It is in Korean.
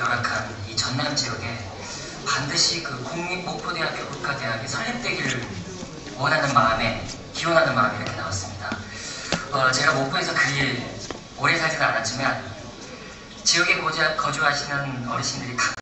열악한 이 전남 지역에 반드시 그 국립 목포대학교 국가대학이 설립되기를 원하는 마음에 기원하는 마음이 이렇게 나왔습니다. 어, 제가 목포에서 그일 오래 살지는 않았지만 지역에 거주, 거주하시는 어르신들이 각